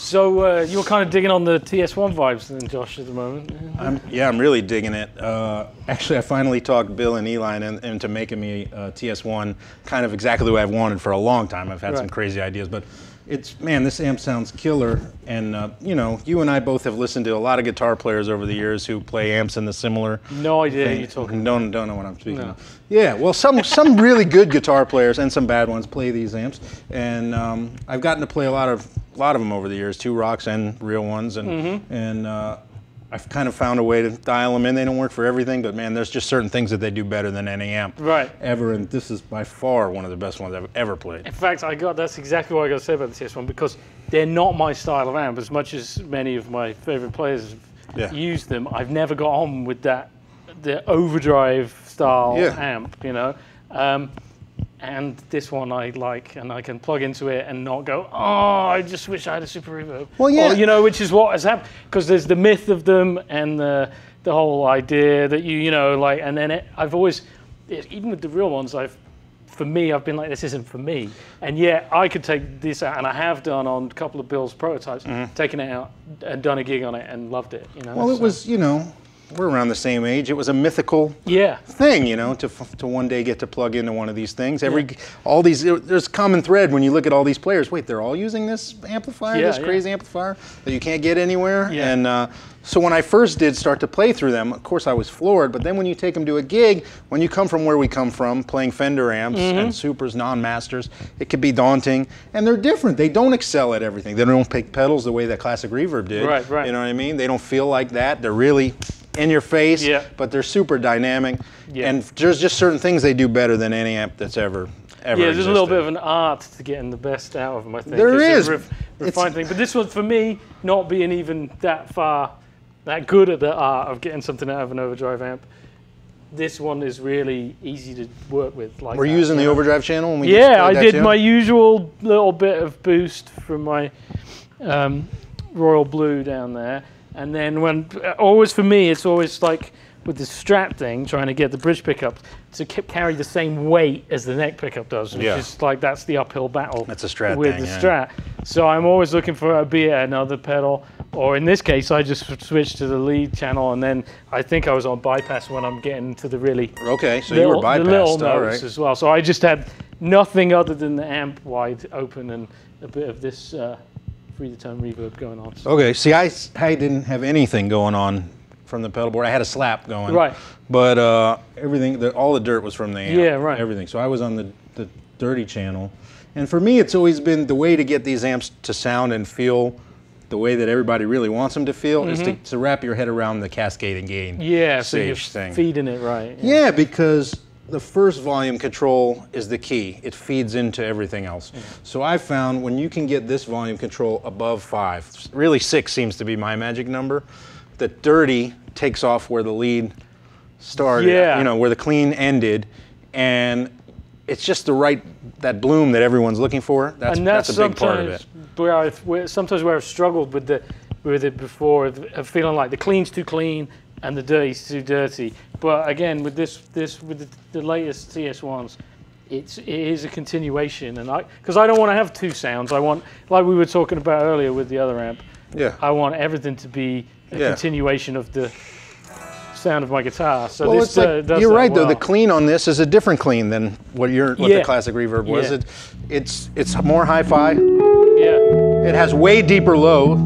So uh, you're kind of digging on the TS1 vibes then, Josh, at the moment. I'm, yeah, I'm really digging it. Uh, actually, I finally talked Bill and Eli in- into making me uh, TS1 kind of exactly the way I've wanted for a long time. I've had some crazy ideas, but it's man, this amp sounds killer. And uh, you know, you and I both have listened to a lot of guitar players over the years who play amps in the similar. No idea you're talking. Don't don't know what I'm speaking No. of. Yeah, well, some some really good guitar players and some bad ones play these amps, and um, I've gotten to play a lot of a lot of them over the years, Two-Rocks and real ones, and Mm-hmm. and uh, I've kind of found a way to dial them in. They don't work for everything, but man, there's just certain things that they do better than any amp Right. ever, and this is by far one of the best ones I've ever played. In fact, I got that's exactly what I got to say about the TS1 because they're not my style of amp. As much as many of my favorite players have Yeah. used them, I've never got on with that the overdrive style Yeah. amp. You know. Um, and this one I like, and I can plug into it and not go, oh, I just wish I had a super reverb. Well, yeah. Or, you know, which is what has happened because there's the myth of them and the the whole idea that you, you know, like, and then it, I've always, even with the real ones, I've for me, I've been like, this isn't for me. And yet, I could take this out, and I have done on a couple of Bill's prototypes, taken it out and done a gig on it and loved it. You know. Mm-hmm. Well, it was you know, we're around the same age. It was a mythical Yeah. thing, you know, to, to one day get to plug into one of these things. Every all these there's common thread when you look at all these players. Wait, they're all using this amplifier, Yeah, this yeah. crazy amplifier that you can't get anywhere. Yeah. And uh, so when I first did start to play through them, of course I was floored. But then when you take them to a gig, when you come from where we come from, playing Fender amps Mm-hmm. and supers, non-masters, it could be daunting. And they're different. They don't excel at everything. They don't pick pedals the way that classic reverb did. Right, right. You know what I mean? They don't feel like that. They're really in your face, Yeah. but they're super dynamic. Yeah. And there's just certain things they do better than any amp that's ever ever. Yeah, there's a little bit of an art to getting the best out of them. I think There is. a ref- refined thing. But this one, for me, not being even that far, that good at the art of getting something out of an overdrive amp. This one is really easy to work with. Like We're that, using you the know? overdrive channel. When we Yeah, I did tune? my usual little bit of boost from my um, Royal Blue down there, and then when always for me, it's always like with the Strat thing, trying to get the bridge pickup to keep, carry the same weight as the neck pickup does, which Yeah. is like that's the uphill battle. That's a Strat with thing, the yeah. Strat. So I'm always looking for a be another pedal, or in this case, I just switched to the lead channel, and then I think I was on bypass when I'm getting to the really Okay, so you were were the little bypassed. All notes right. as well. So I just had nothing other than the amp wide open and a bit of this uh, the tone reverb going on. Okay, see, I, I didn't have anything going on from the pedal board. I had a slap going. Right. But uh, everything, the, all the dirt was from the amp. Yeah, right. Everything. So I was on the, the dirty channel. And for me, it's always been the way to get these amps to sound and feel the way that everybody really wants them to feel is to, to wrap your head around the cascading gain. Mm-hmm. Yeah, so you're thing. feeding it right. Yeah, because the first volume control is the key. It feeds into everything else. Mm-hmm. So I found when you can get this volume control above five, really six seems to be my magic number, that dirty takes off where the lead started, Yeah. you know, where the clean ended, and it's just the right, that bloom that everyone's looking for. That's, and that's, that's a big part of it. where I've where, sometimes where I've struggled with the with it before of feeling like the clean's too clean and the dirty's too dirty. But again, with this this with the, the latest TS ones, it's it is a continuation, and I because I don't want to have two sounds. I want like we were talking about earlier with the other amp. Yeah. I want everything to be a Yeah. continuation of the sound of my guitar. So Well, this it's like, uh, does you're that right though. The clean on this is a different clean than what your what Yeah. the classic reverb was. Yeah. It, it's it's more hi-fi. yeah, It has way deeper low.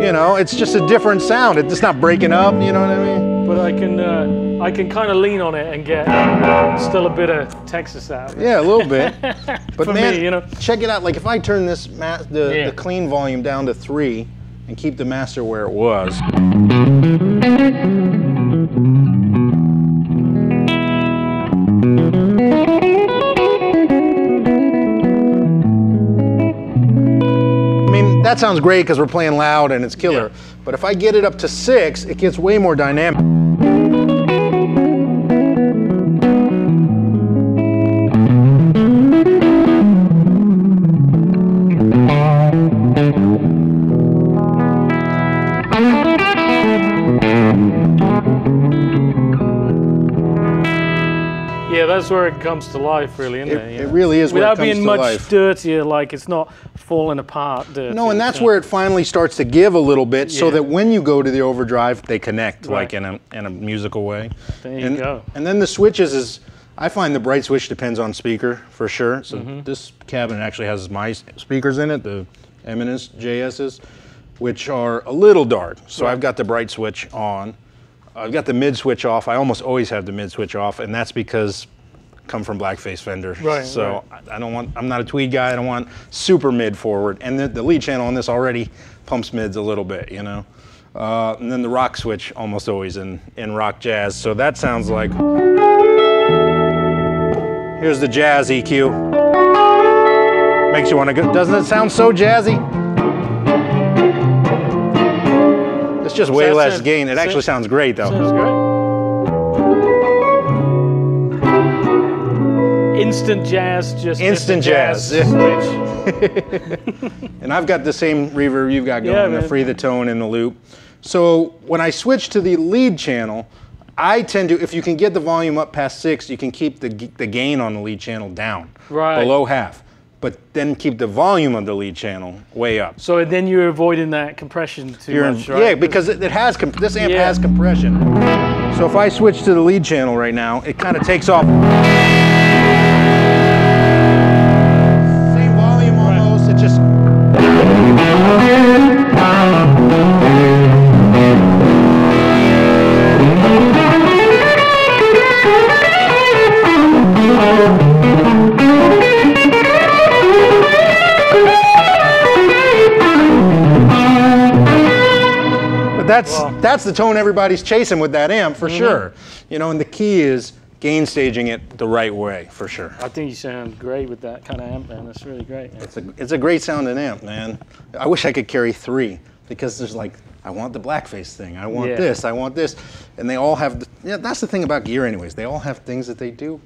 You know, it's just a different sound. It's not breaking up. You know what I mean? but I can uh, I can kind of lean on it and get still a bit of Texas out of. Yeah, a little bit. But For man, me, you know. check it out. Like if I turn this the, Yeah. the clean volume down to three and keep the master where it was. That sounds great because we're playing loud and it's killer. Yeah. But if I get it up to six, it gets way more dynamic. Yeah, that's where it comes to life, really, isn't It, it? it really is where it Without being much life. dirtier, like it's not falling apart. Dirty, No, and that's so- where it finally starts to give a little bit, so that when you go to the overdrive, they connect Right. like in a in a musical way. There you and, go. And then the switches is, I find the bright switch depends on speaker for sure. So Mm-hmm. this cabinet actually has my speakers in it, the Eminence JSs, which are a little dark. So Right. I've got the bright switch on. I've got the mid switch off. I almost always have the mid switch off, and that's because come from Blackface Fender. Right, So I I don't want. I'm not a tweed guy. I don't want super mid forward. And the, the lead channel on this already pumps mids a little bit, you know. Uh, and then the rock switch almost always in in rock jazz. So that sounds like. Here's the jazz EQ. Makes you want to go. Doesn't it sound so jazzy? Just way less gain. It actually sounds great though. Sounds great. Instant jazz, just Instant jazz, switch. And I've got the same reverb you've got going, Yeah, the free the tone in the loop. So when I switch to the lead channel, I tend to, if you can get the volume up past six, you can keep the, the gain on the lead channel down, Right. below half. But then keep the volume of the lead channel way up. So then you're avoiding that compression too You're in- much, right? Yeah, because it, it has, comp- this amp Yeah. has compression. So if I switch to the lead channel right now, it kind of takes off. That's Well- that's the tone everybody's chasing with that amp for mm-hmm. sure. You know, and the key is gain staging it the right way for sure. I think you sound great with that kind of amp, man. That's really great. It's a it's a great sounding amp, man. I wish I could carry three because there's like I want the blackface thing, I want Yeah. this, I want this, and they all have. The, yeah, that's the thing about gear, anyways. They all have things that they do